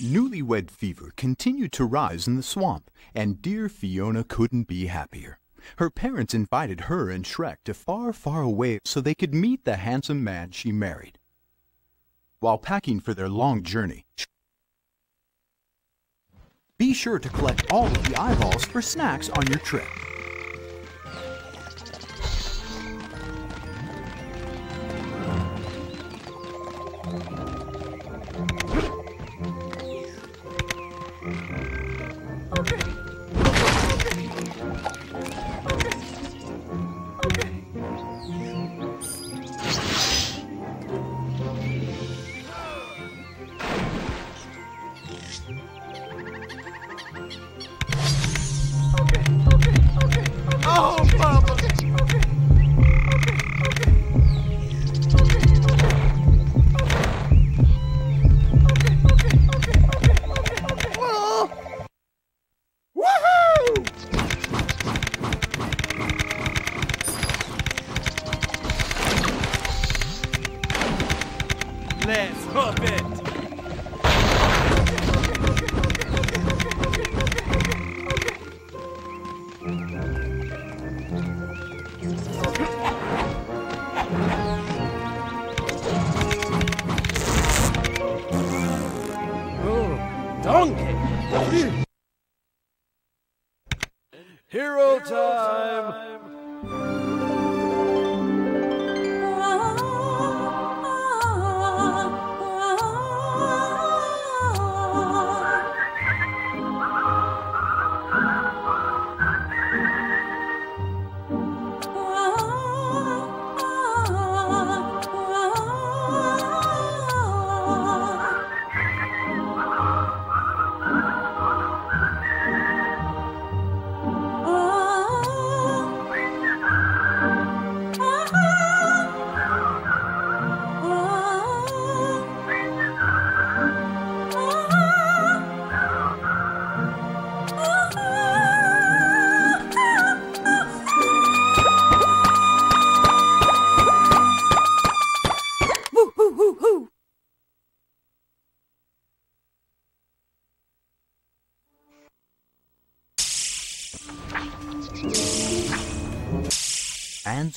Newlywed fever continued to rise in the swamp, and dear Fiona couldn't be happier. Her parents invited her and Shrek to far, far away so they could meet the handsome man she married. While packing for their long journey, be sure to collect all of the eyeballs for snacks on your trip.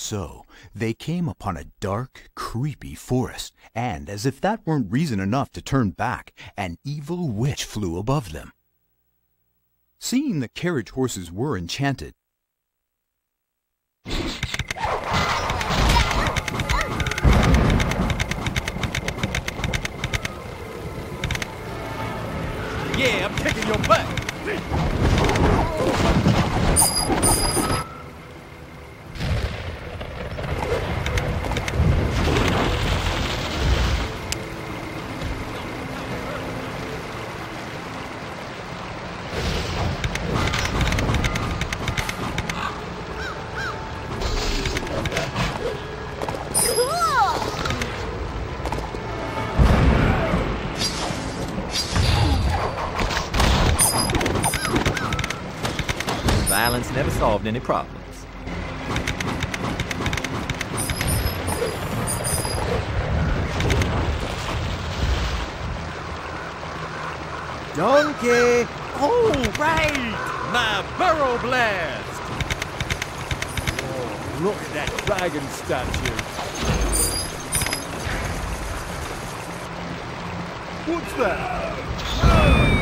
So they came upon a dark, creepy forest, and as if that weren't reason enough to turn back, an evil witch flew above them. Seeing the carriage horses were enchanted, Yeah, I'm kicking your butt! Never any problems. Donkey! Oh, right! My Burrow Blast! Oh, look at that dragon statue! What's that? Great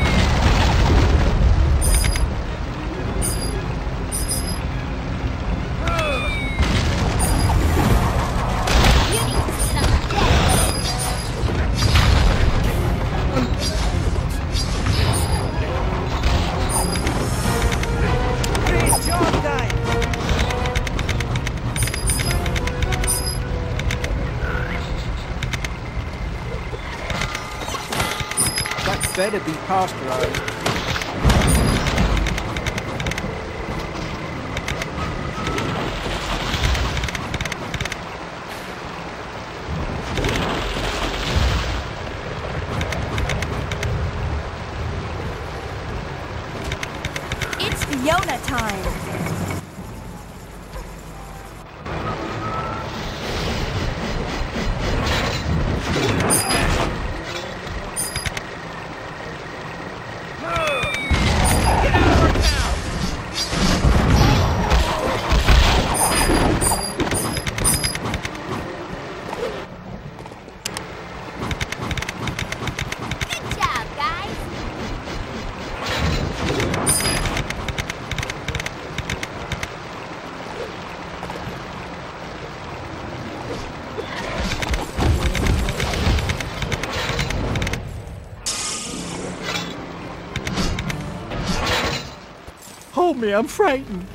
better be pasteurized. Me, I'm frightened.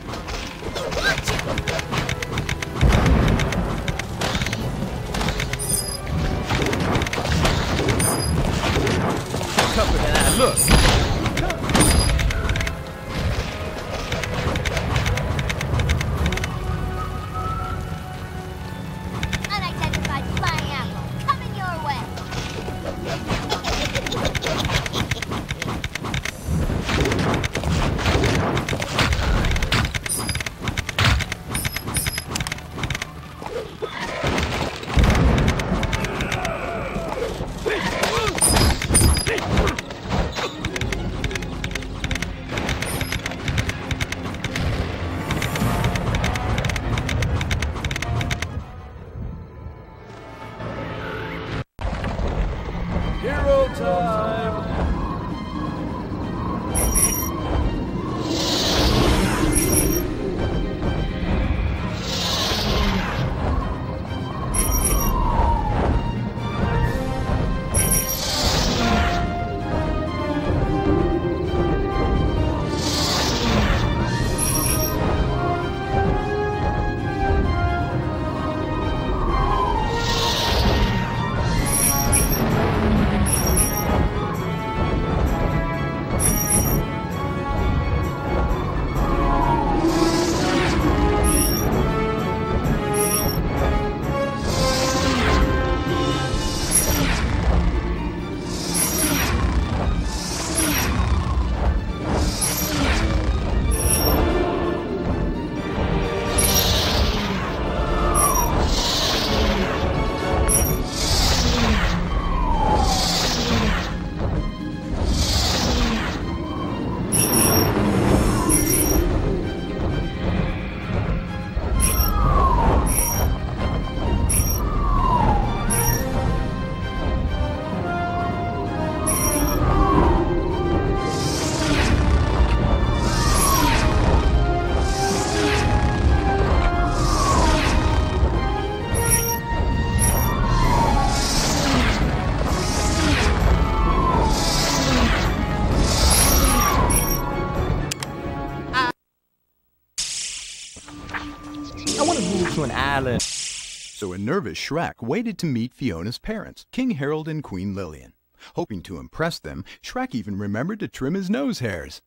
I want to move to an island. So a nervous Shrek waited to meet Fiona's parents, King Harold and Queen Lillian. Hoping to impress them, Shrek even remembered to trim his nose hairs.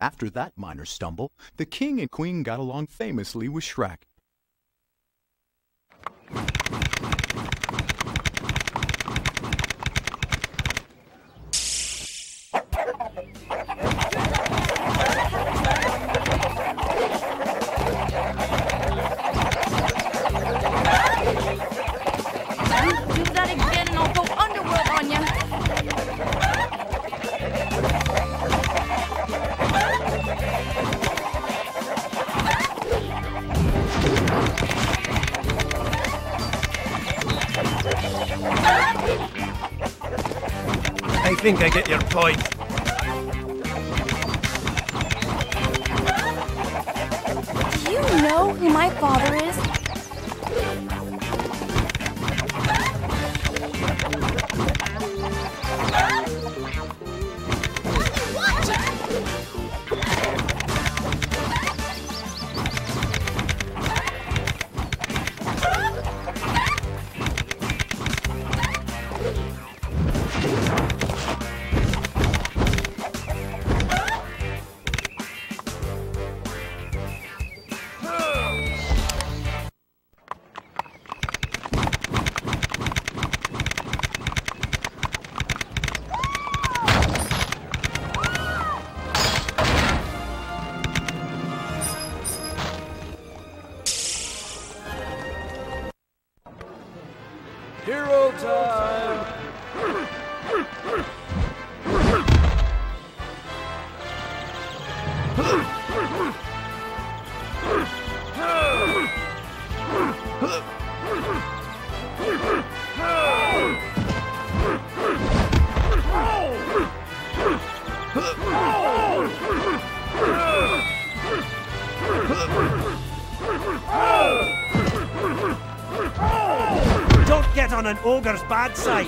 After that minor stumble, the king and queen got along famously with Shrek. I think I get your point. Do you know who my father is? Don't get on an ogre's bad side.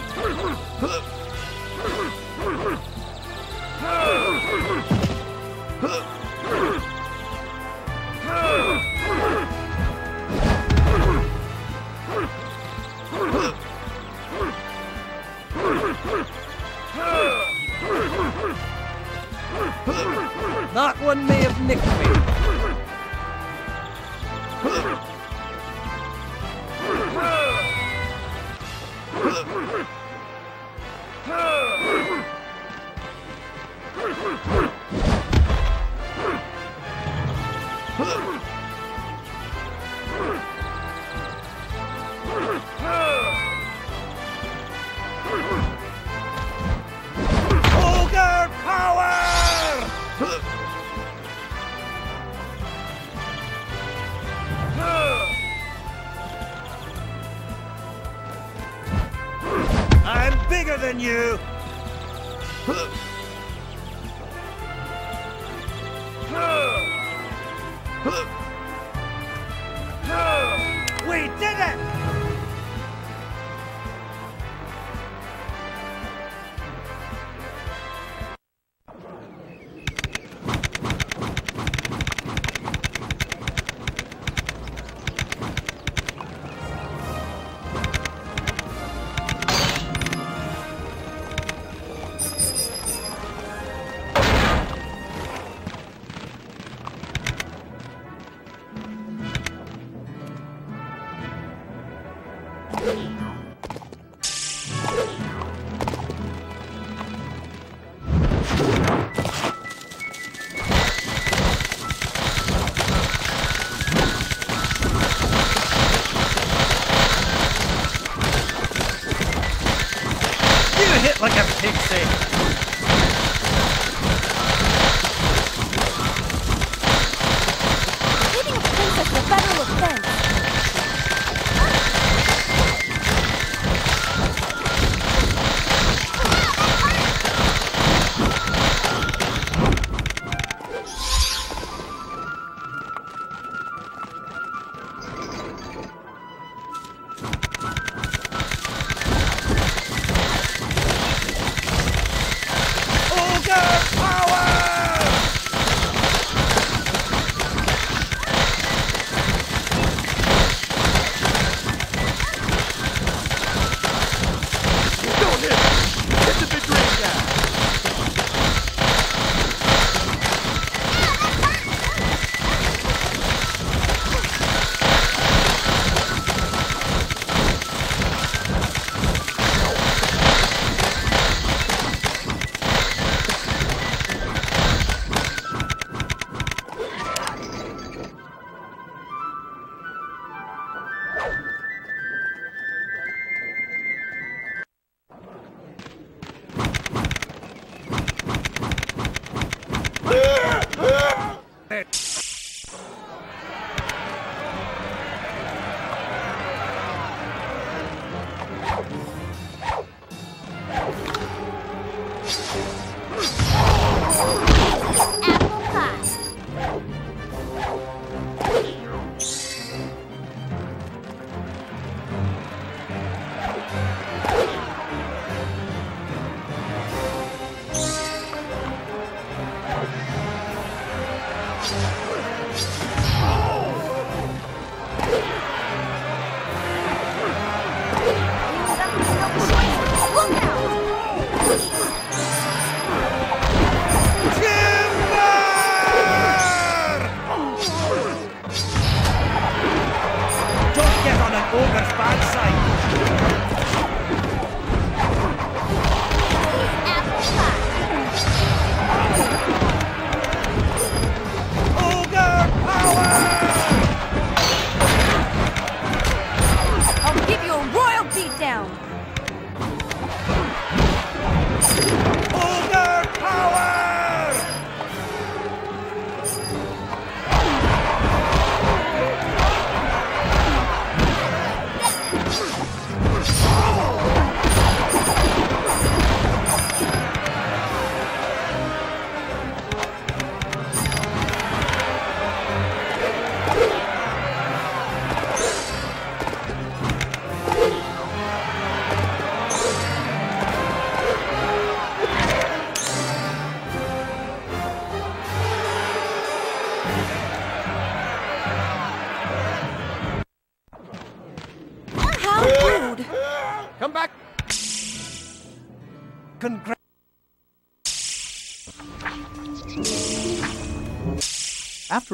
Look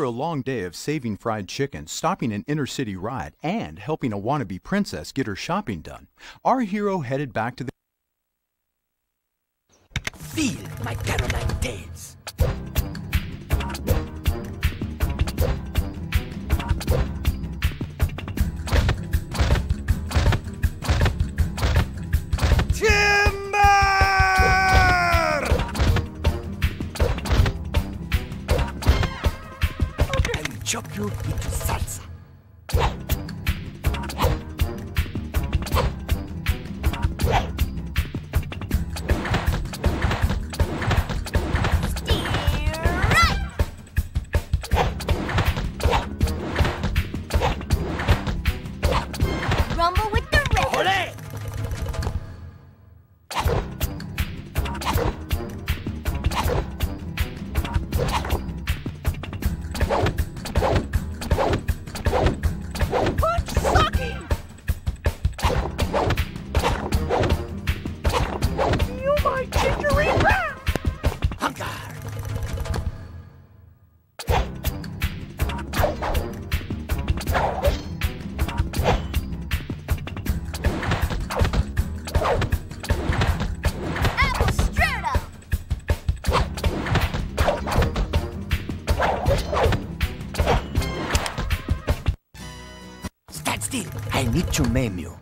After a long day of saving fried chicken, stopping an inner city riot, and helping a wannabe princess get her shopping done, our hero headed back to the. Feel my Caroline tales. Chop you into salsa. I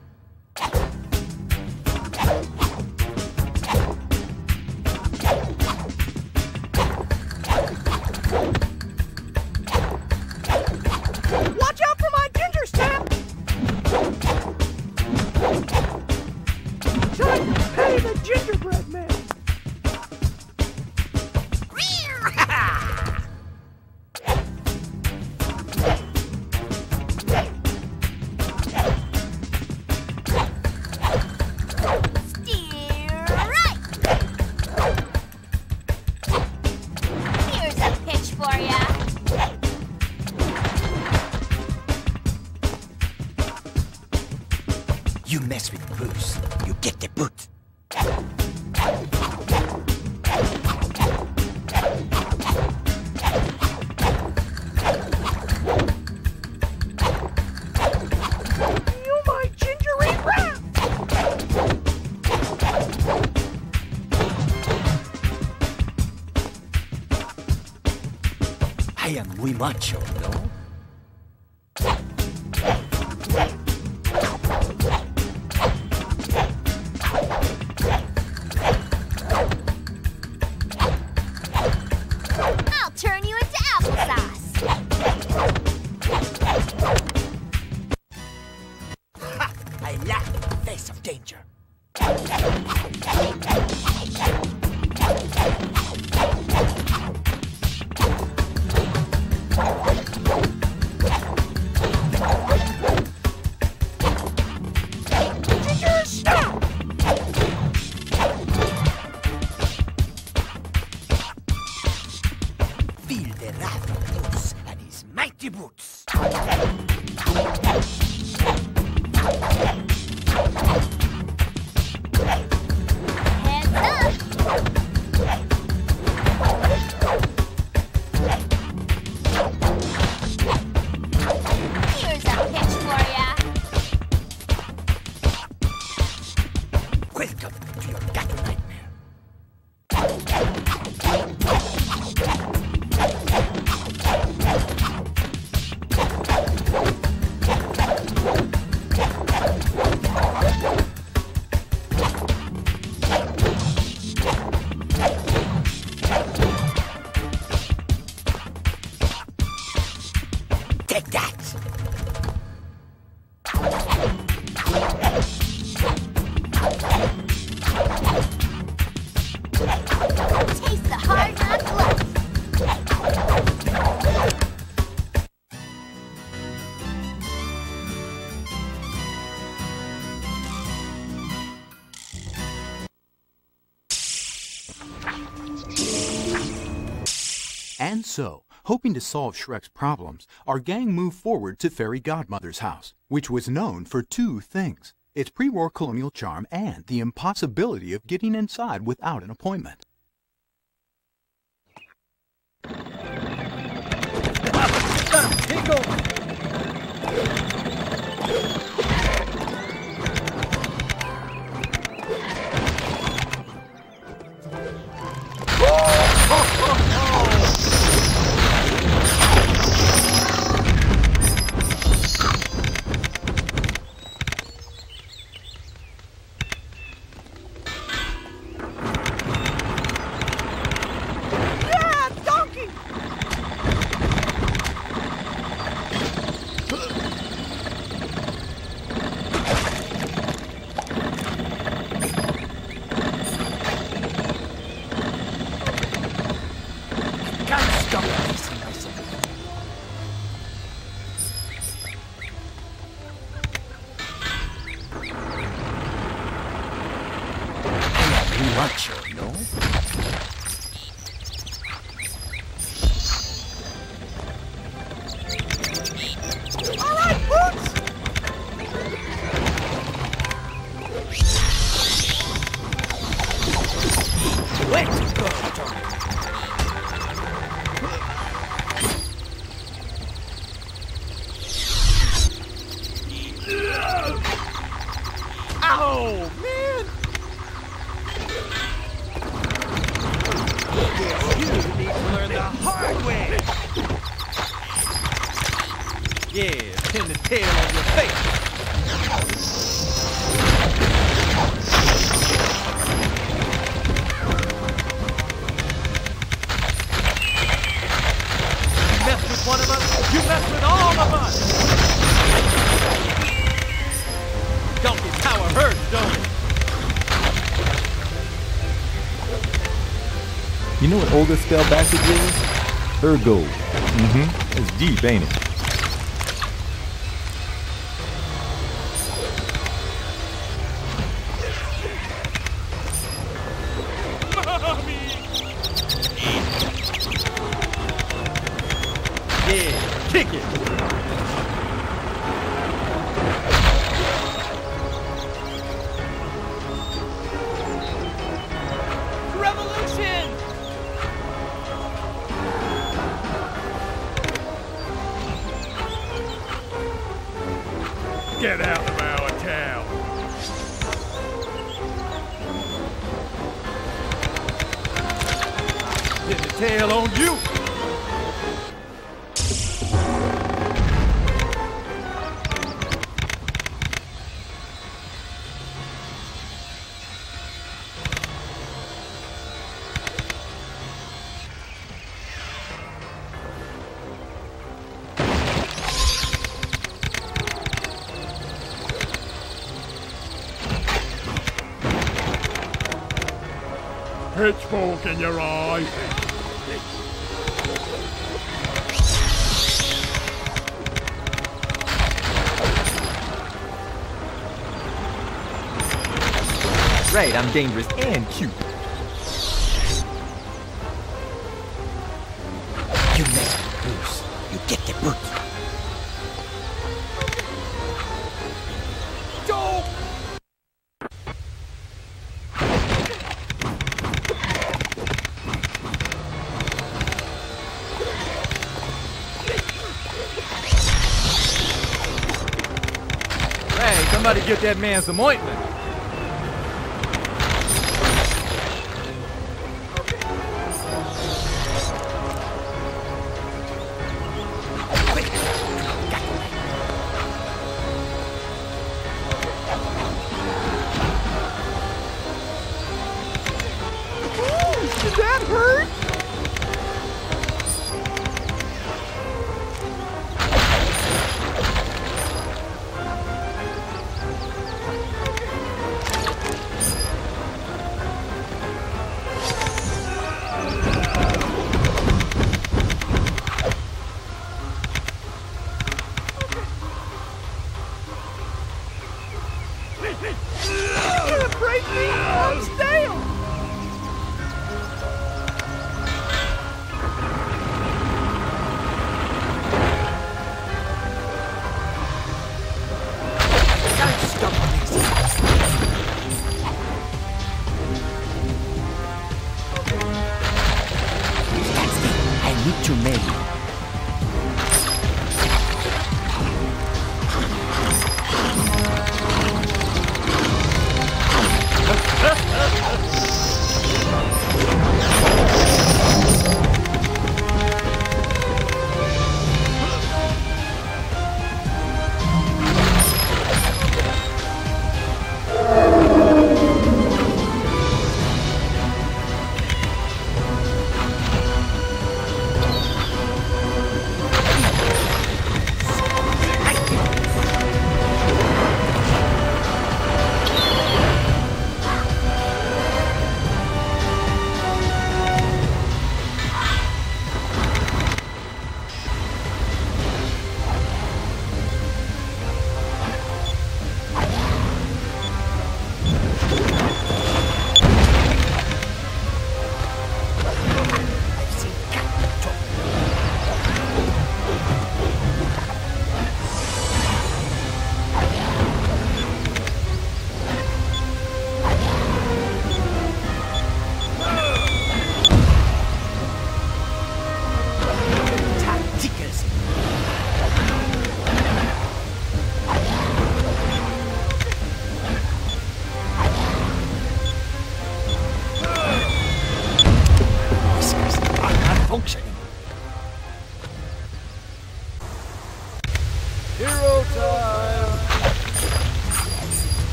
macho, And so, hoping to solve Shrek's problems, our gang moved forward to Fairy Godmother's house, which was known for two things its pre-war colonial charm, and the impossibility of getting inside without an appointment. You mess with all of us. Donkey power hurts, don't it? You know what Olga spell backwards is? Ergo. Mm-hmm. It's deep, ain't it? Dangerous and cute. You mess with Bruce, you get the boot. Hey, somebody get that man some ointment.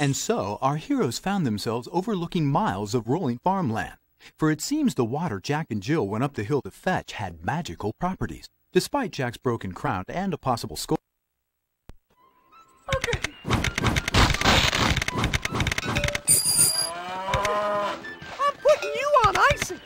And so our heroes found themselves overlooking miles of rolling farmland. For it seems the water Jack and Jill went up the hill to fetch had magical properties, despite Jack's broken crown and a possible skull. I'm putting you on icing.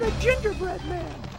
The gingerbread man.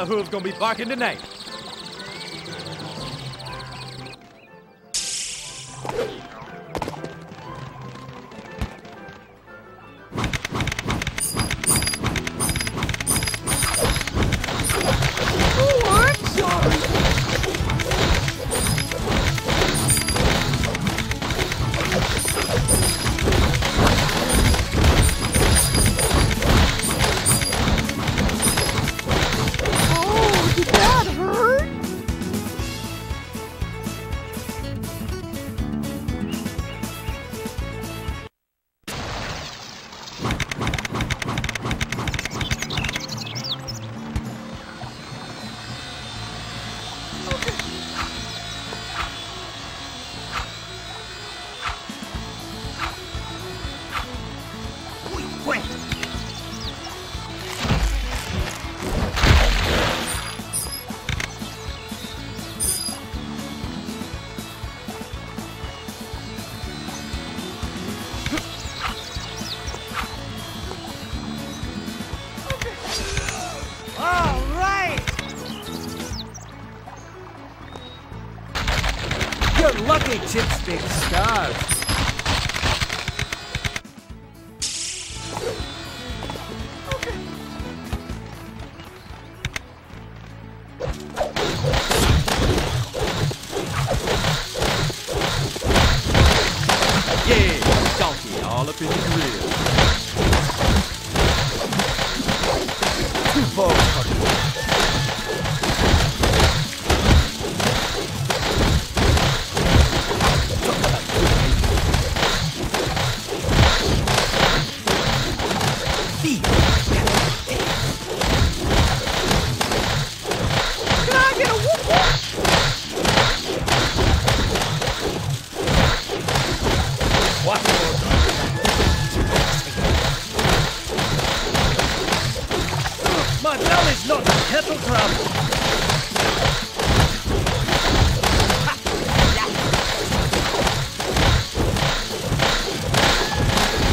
My gonna be barking tonight. Is not a kettle drum.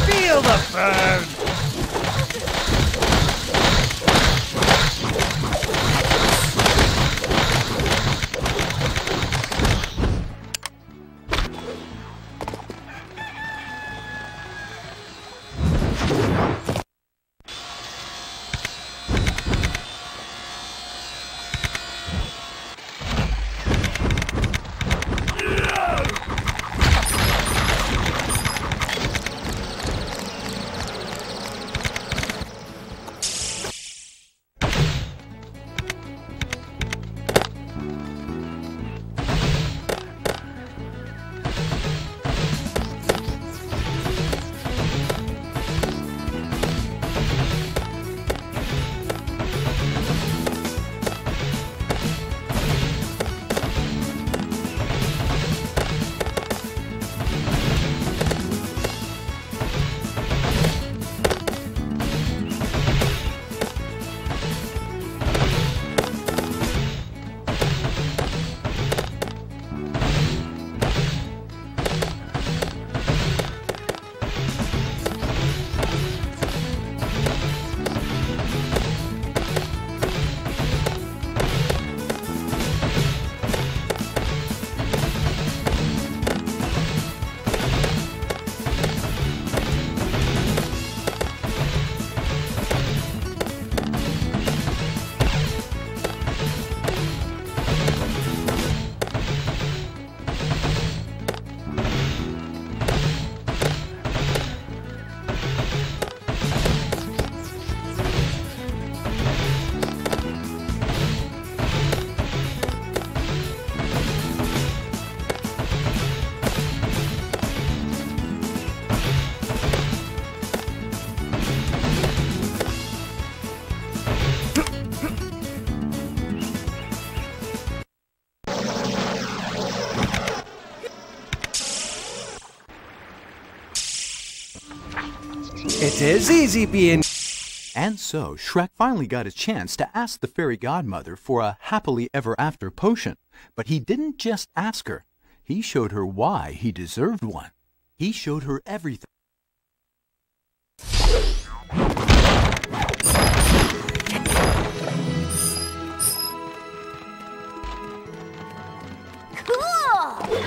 Feel the burn! It is easy being. And so Shrek finally got a chance to ask the fairy godmother for a happily ever after potion. But he didn't just ask her, he showed her why he deserved one. He showed her everything. Cool!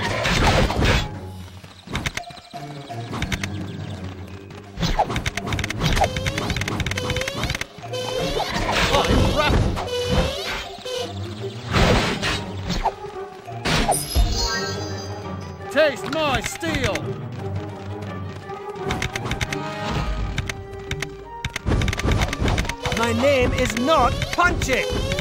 Taste my steel. My name is not Punching!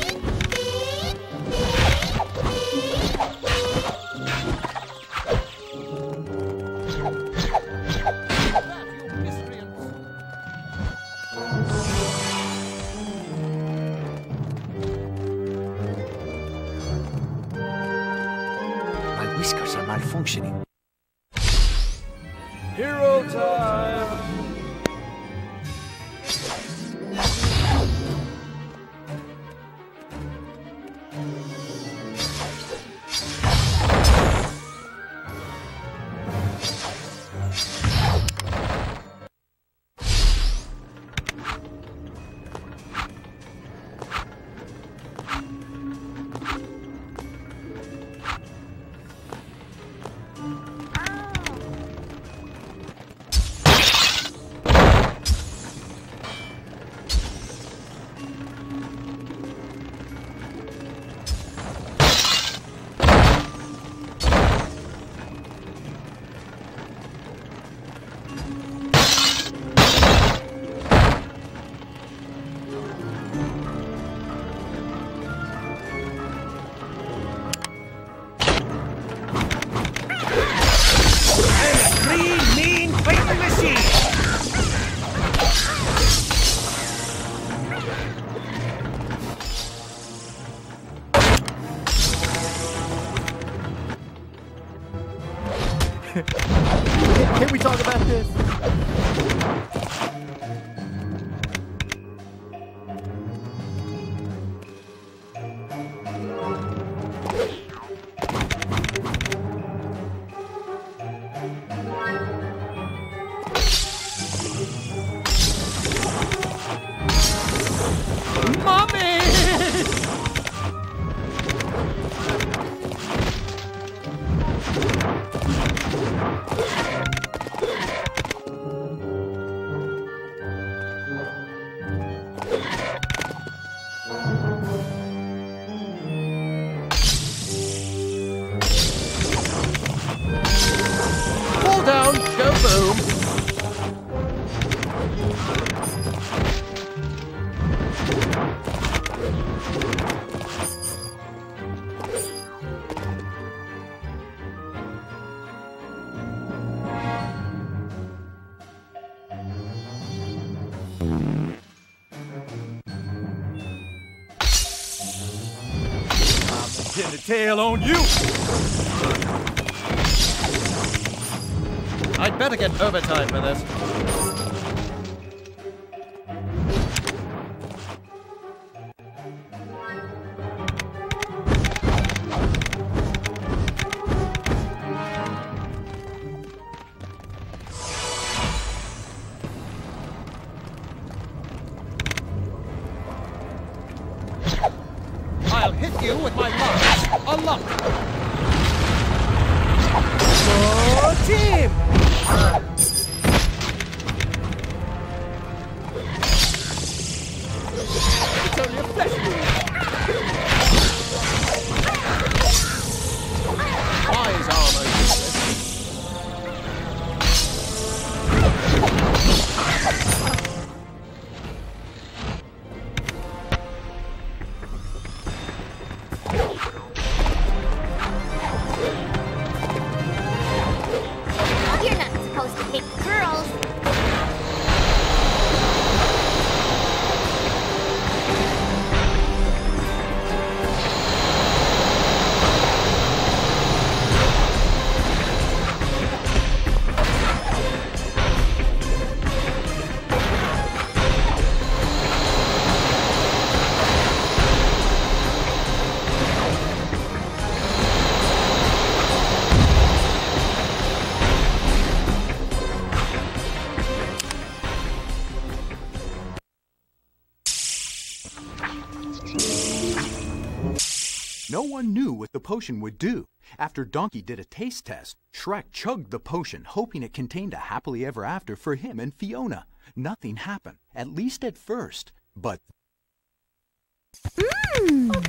Tail on you! I'd better get overtime for this. One knew what the potion would do. After Donkey did a taste test, Shrek chugged the potion, hoping it contained a happily ever after for him and Fiona. Nothing happened, at least at first. But hmm. Go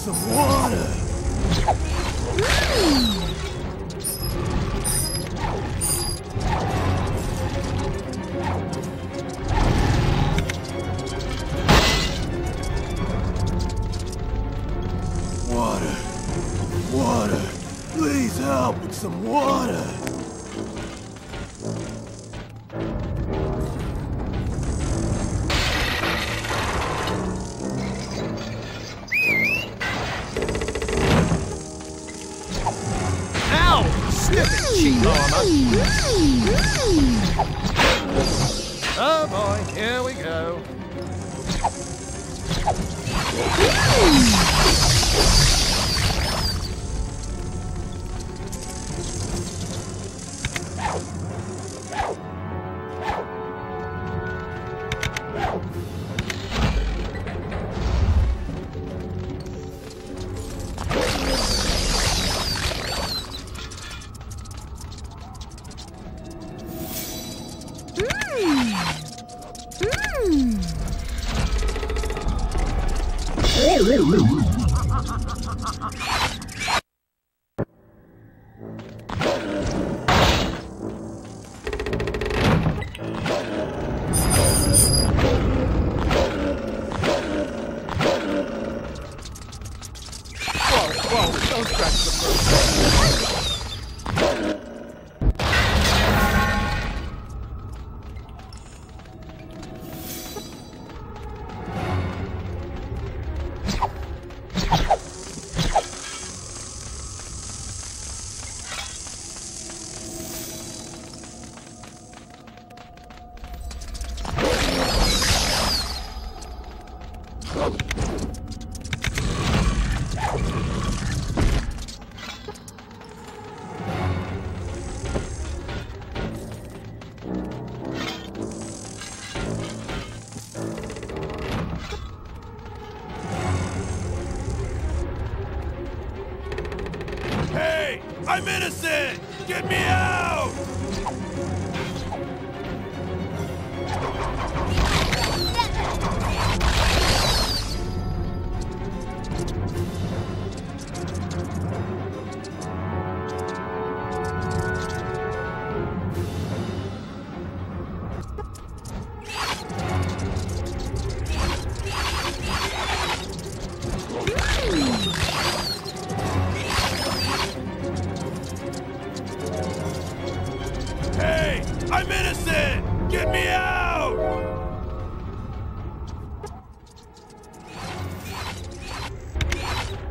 some water.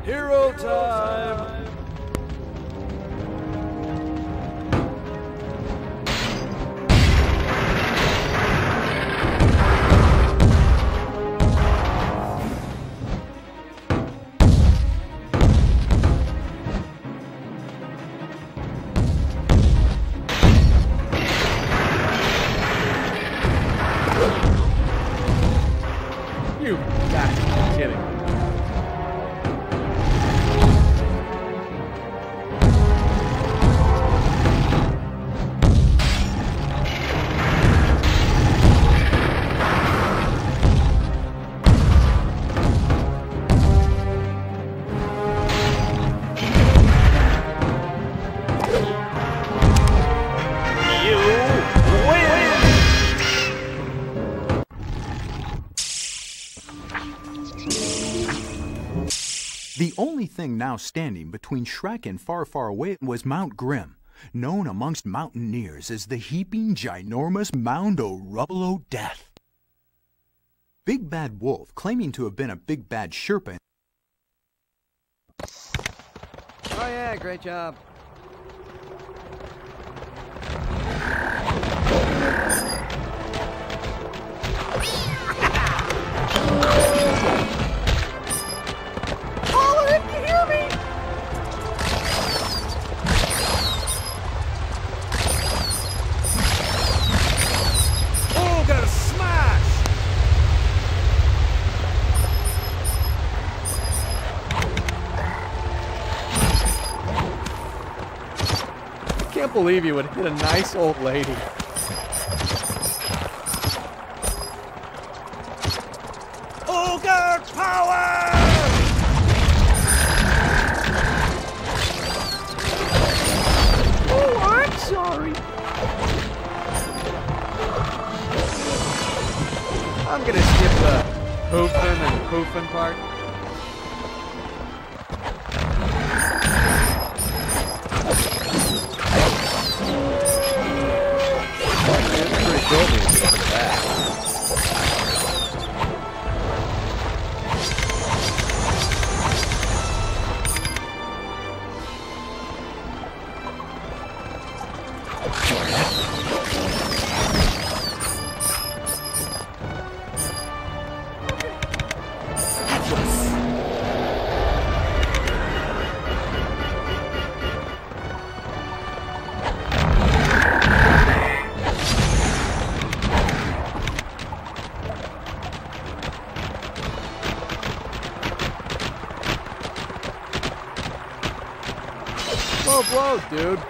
Hero time! Now standing between Shrek and Far Far Away was Mount Grim, known amongst mountaineers as the heaping, ginormous mound o' rubble o' death. Big Bad Wolf, claiming to have been a big bad Sherpa Oh yeah, great job. Can't believe you would hit a nice old lady. Ogre power! Oh, I'm sorry. I'm gonna skip the hoofing and poofing part. Dude.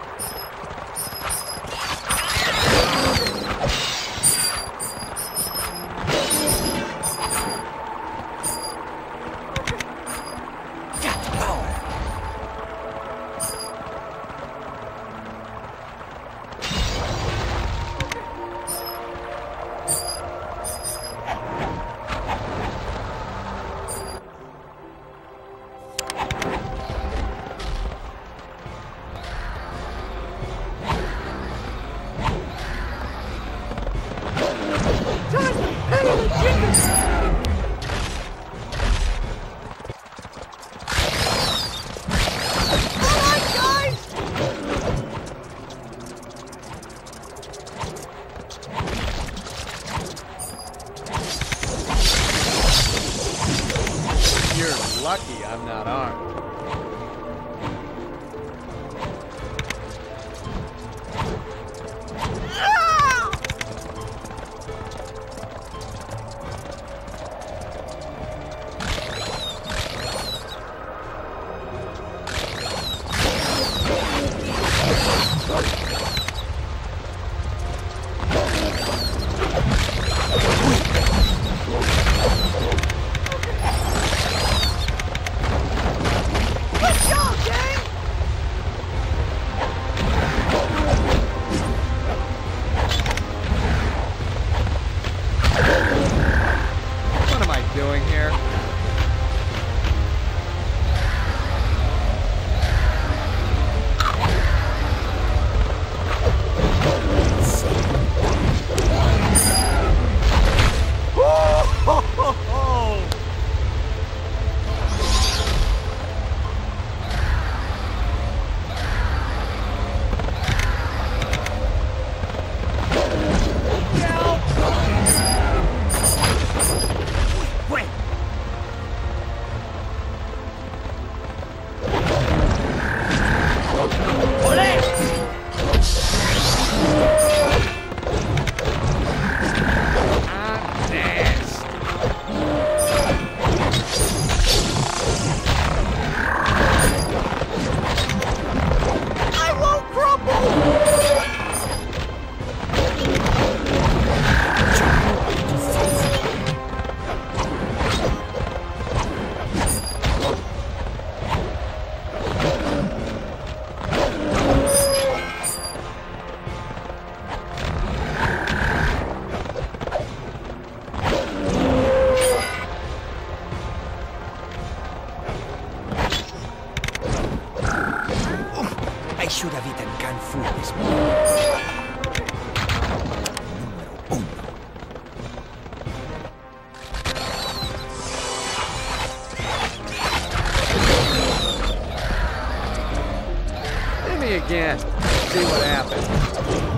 again. See what happens.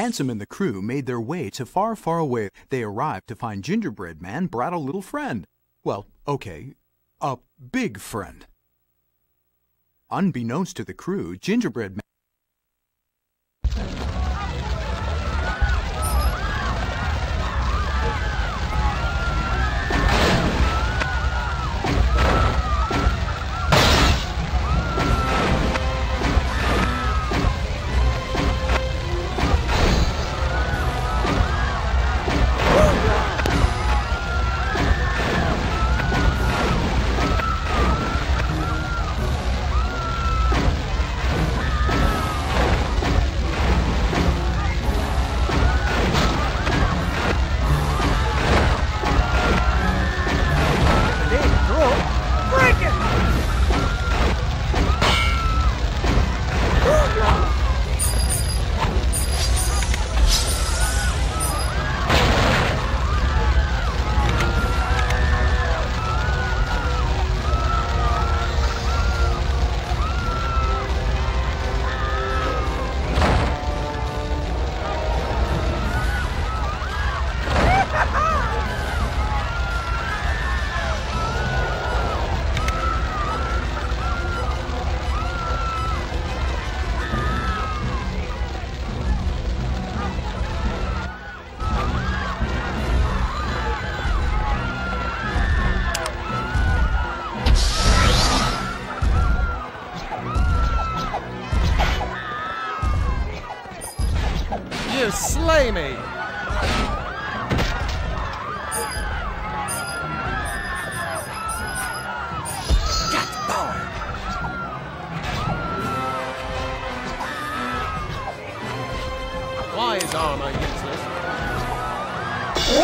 Handsome and the crew made their way to far, far away. They arrived to find Gingerbread Man brought a little friend. Well, okay, a big friend. Unbeknownst to the crew, Gingerbread Man.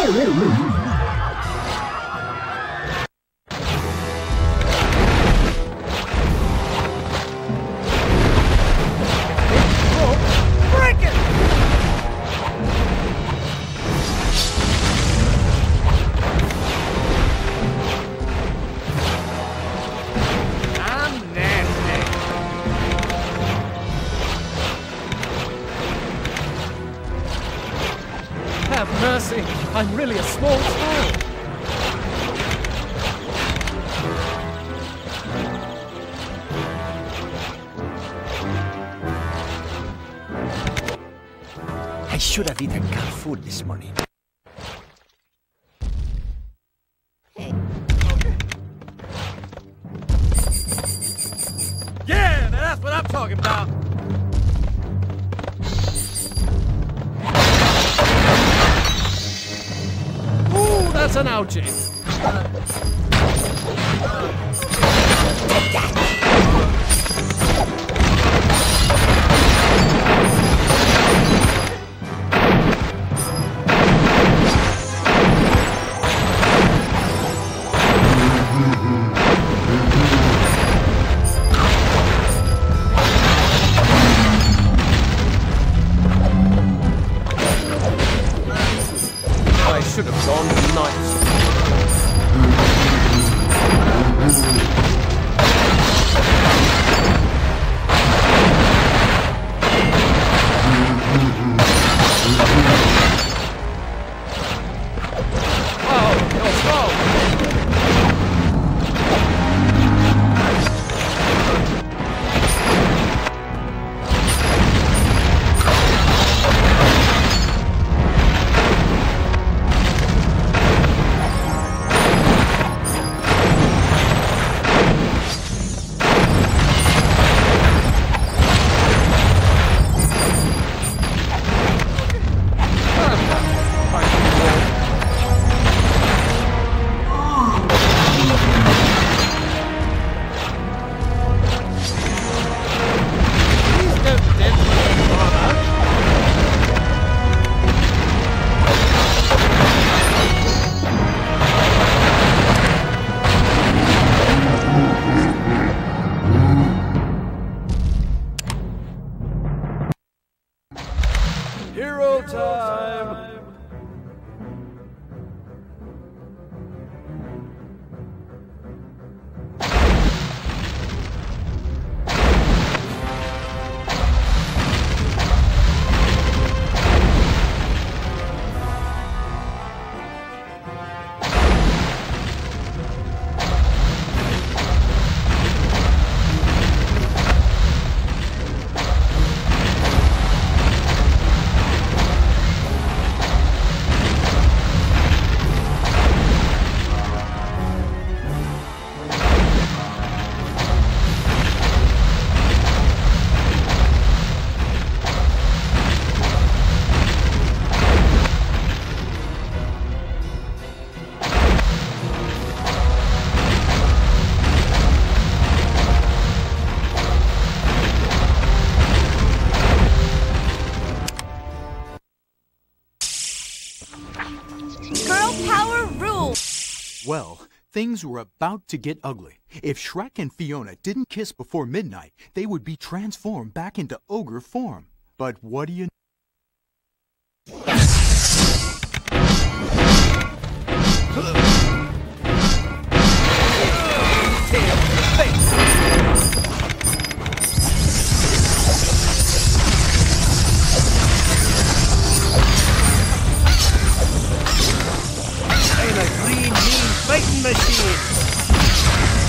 Eu, eu, eu, eu. Things were about to get ugly. If Shrek and Fiona didn't kiss before midnight, they would be transformed back into ogre form. But what do you green, mean fighting machine.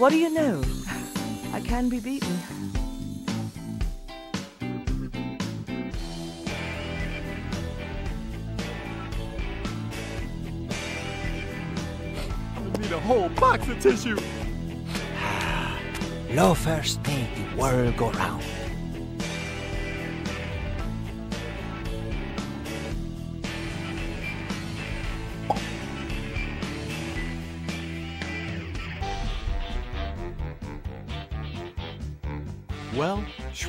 What do you know? I can be beaten. I need a whole box of tissue. Loafers make the world go round.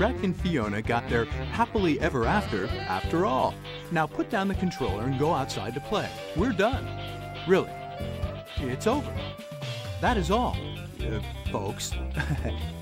Shrek and Fiona got their happily ever after after all. Now put down the controller and go outside to play. We're done. Really. It's over. That is all, uh, folks.